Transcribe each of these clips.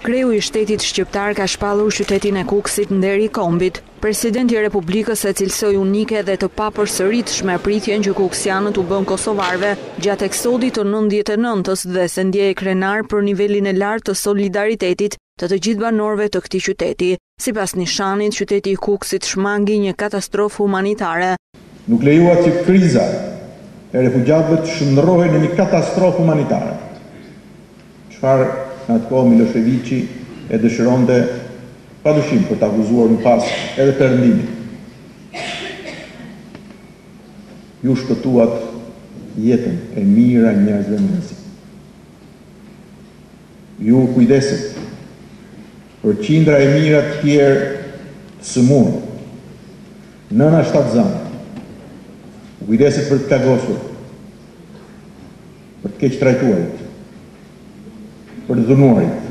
Kreu i shtetit shqiptar ka shpallur qytetin e Kukësit nderi i kombit. Presidenti i Republikës e cilësoi unike dhe të papërsëritshme pritjen që kuksianët u bënë kosovarëve gjatë eksodit të nëntëdhjetë e nëntës dhe se ndjehej krenar për nivelin e lartë të solidaritetit të të gjithë banorëve të këtij qyteti. Sipas Nishanit, qyteti i Kukësit shmangi një katastrofë humanitare. Nuk lejuat që kriza e refugjatëve të shndërrohej në një katastrofë humanitare, çfarë në atë kohë Milosheviqi e dëshironte padyshim për të akuzuar më pas edhe Perëndimin. Ju shpëtuat jetën e mijëra njerëzve në rrezik. Ju u kujdesët. Për qindra e mijëra të tjerë të sëmurë, nëna shtatzënë u kujdesët për të plagosur, për të keqtrajtuarit, për të dhunuarit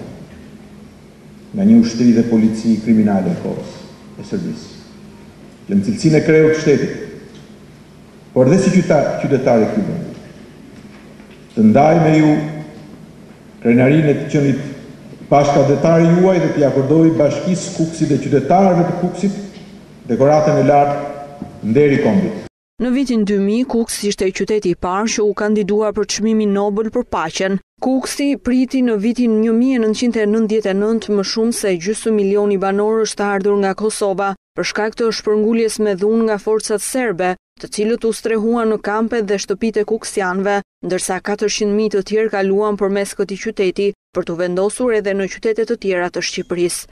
nga një ushtri dhe polici kriminale e kohës, e Serbisë, që në cilësinë e kreut të shtetit, por dhe si qytetar i këtij vendi, të ndaj me ju krenarinë e të qenit bashkatdhetari juaj dhe t'i akordoj Bashkisë së Kukësit dhe qytetarëve të Kukësit dekoratën e lartë Nderi i Kombit. Në vitin dy mijë, Kukësi ishte qyteti i parë që u kandidua për Çmimin Nobel për Paqen. Kukësi priti në vitin një mijë e nëntëqind e nëntëdhjetë e nëntë më shumë se gjysëm milioni banorësh të ardhur nga Kosova, për shkak të shpërnguljes me dhunë nga forcat serbe, të cilët u strehuan në kampet dhe shtëpitë e kuksianëve, ndërsa katërqind mijë të tjerë kaluan përmes këtij qyteti për t'u vendosur edhe në qytete të tjera të Shqipërisë.